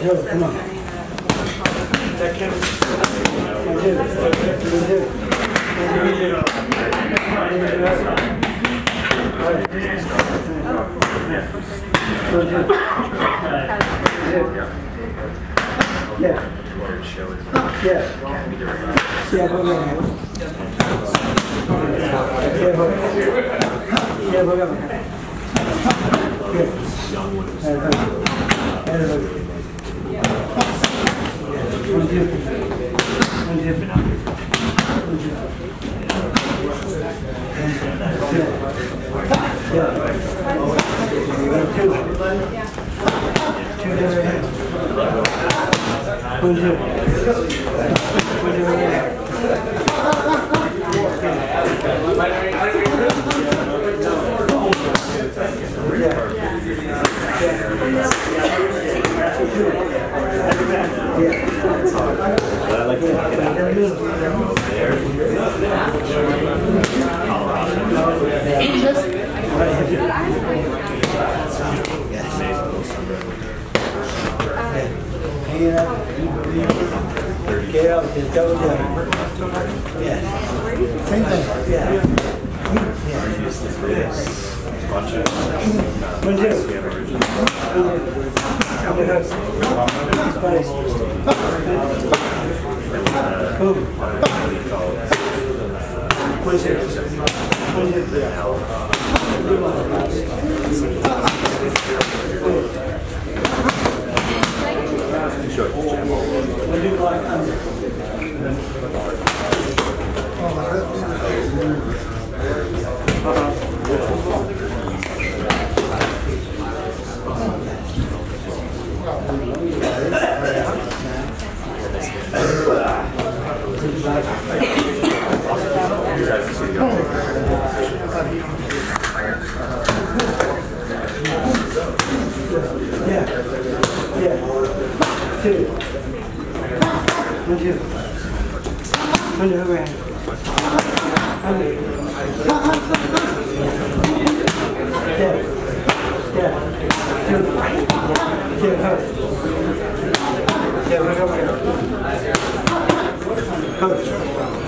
Joe, come on. Two. One, two. Yeah. Yeah. Yeah, go ahead. Yeah, go ahead. Yeah, go ahead. Good. One, two. Double down. Yeah. Same thing, yeah. One, two. One, two. Spice. Boom. One, two. One, two. One, two, like, um, Yeah. Two. One, two. One.